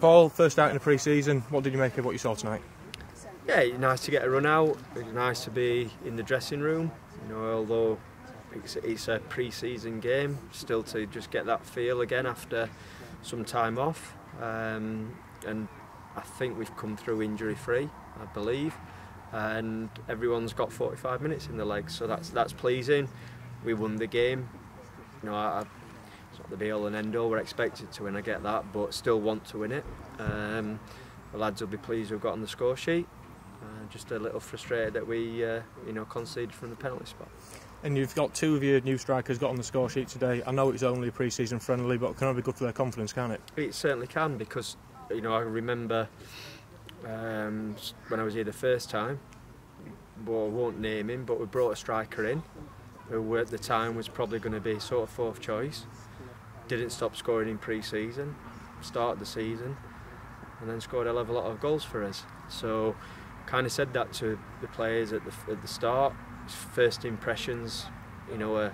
Paul, first out in the pre-season, what did you make of what you saw tonight? Yeah, nice to get a run out. It's nice to be in the dressing room. You know, although it's, it's a pre-season game, still to just get that feel again after some time off. Um, and I think we've come through injury-free, I believe, and everyone's got 45 minutes in the legs, so that's that's pleasing. We won the game. You know, I, the be-all and end-all. We're expected to win. I get that, but still want to win it. Um, the lads will be pleased we've got on the score sheet. Uh, just a little frustrated that we, uh, you know, conceded from the penalty spot. And you've got two of your new strikers got on the score sheet today. I know it's only a pre-season friendly, but it can only be good for their confidence, can't it? It certainly can because, you know, I remember um, when I was here the first time, well, I won't name him, but we brought a striker in who at the time was probably going to be sort of fourth choice. Didn't stop scoring in pre-season, started the season, and then scored a hell of a lot of goals for us. So, kind of said that to the players at the at the start. First impressions, you know, are,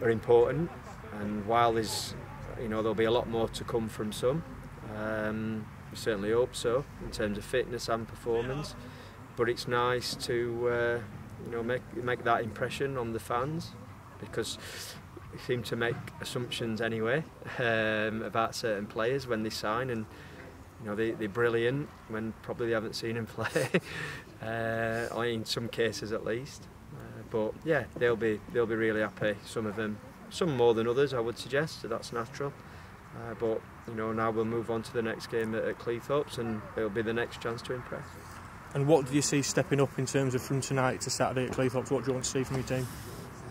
are important, and while there's, you know, there'll be a lot more to come from some. Um, we certainly hope so in terms of fitness and performance. But it's nice to uh, you know make make that impression on the fans because they seem to make assumptions anyway um, about certain players when they sign and you know they, they're brilliant when probably they haven't seen them play uh, or in some cases at least uh, but yeah they'll be they'll be really happy some of them some more than others I would suggest so that's natural uh, but you know now we'll move on to the next game at, at Cleethorpes and it'll be the next chance to impress. And what do you see stepping up in terms of from tonight to Saturday at Cleethorpes? What do you want to see from your team?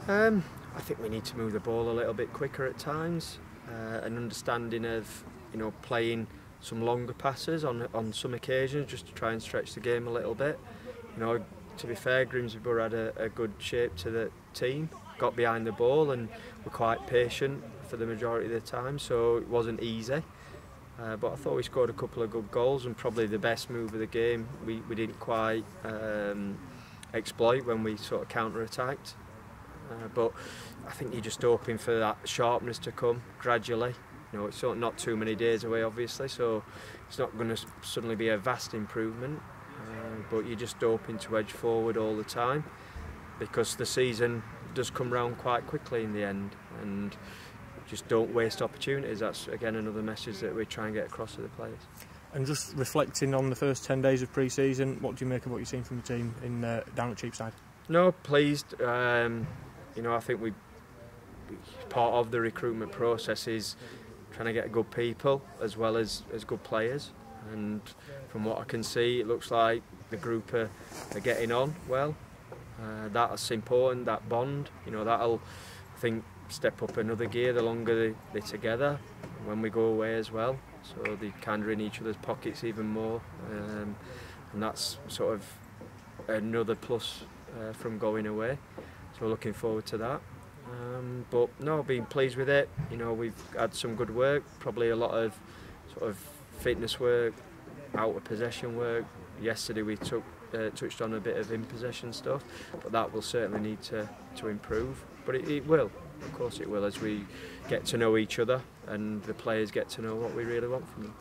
Um, I think we need to move the ball a little bit quicker at times. Uh, an understanding of you know playing some longer passes on on some occasions just to try and stretch the game a little bit. You know, to be fair, Grimsby had a, a good shape to the team, got behind the ball and were quite patient for the majority of the time, so it wasn't easy. Uh, but I thought we scored a couple of good goals and probably the best move of the game we, we didn't quite um, exploit when we sort of counter-attacked. Uh, but I think you're just hoping for that sharpness to come gradually. You know, it's not too many days away, obviously, so it's not going to suddenly be a vast improvement. Uh, but you're just hoping to edge forward all the time because the season does come round quite quickly in the end. And just don't waste opportunities. That's again another message that we try and get across to the players. And just reflecting on the first 10 days of pre-season, what do you make of what you've seen from the team in uh, down at Cheapside? No, pleased. Um, you know, I think we part of the recruitment process is trying to get good people as well as, as good players. And from what I can see, it looks like the group are, are getting on well. Uh, that's important, that bond. You know, that'll, I think, step up another gear the longer they, they're together when we go away as well. So they kind of in each other's pockets even more. Um, and that's sort of another plus uh, from going away. So looking forward to that. Um, but no, being pleased with it. You know, we've had some good work, probably a lot of sort of fitness work, out of possession work. Yesterday we took uh, touched on a bit of in possession stuff, but that will certainly need to, to improve. But it, it will. Of course it will as we get to know each other and the players get to know what we really want from them.